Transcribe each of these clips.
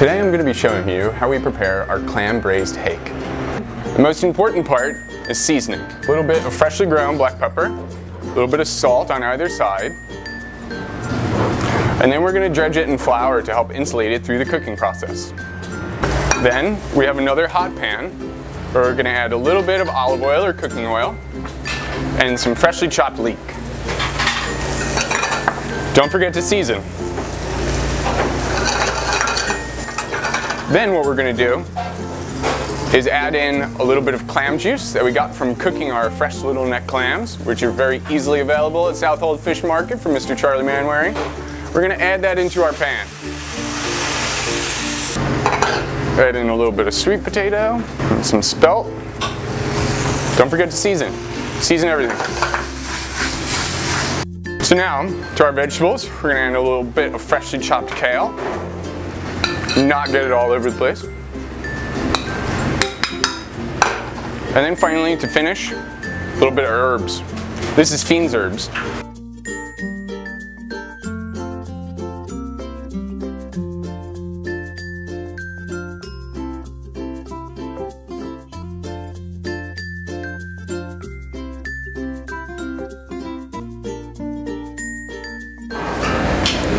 Today I'm going to be showing you how we prepare our clam braised hake. The most important part is seasoning. A little bit of freshly ground black pepper, a little bit of salt on either side, and then we're going to dredge it in flour to help insulate it through the cooking process. Then we have another hot pan where we're going to add a little bit of olive oil or cooking oil and some freshly chopped leek. Don't forget to season. Then what we're gonna do is add in a little bit of clam juice that we got from cooking our fresh little neck clams, which are very easily available at Southold Fish Market from Mr. Charlie Manwaring. We're gonna add that into our pan. Add in a little bit of sweet potato, and some spelt. Don't forget to season. Season everything. So now, to our vegetables, we're gonna add a little bit of freshly chopped kale, not get it all over the place. And then finally, to finish, a little bit of herbs. This is fines herbes.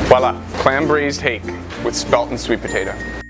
Voila, clam braised hake with spelt and sweet potato.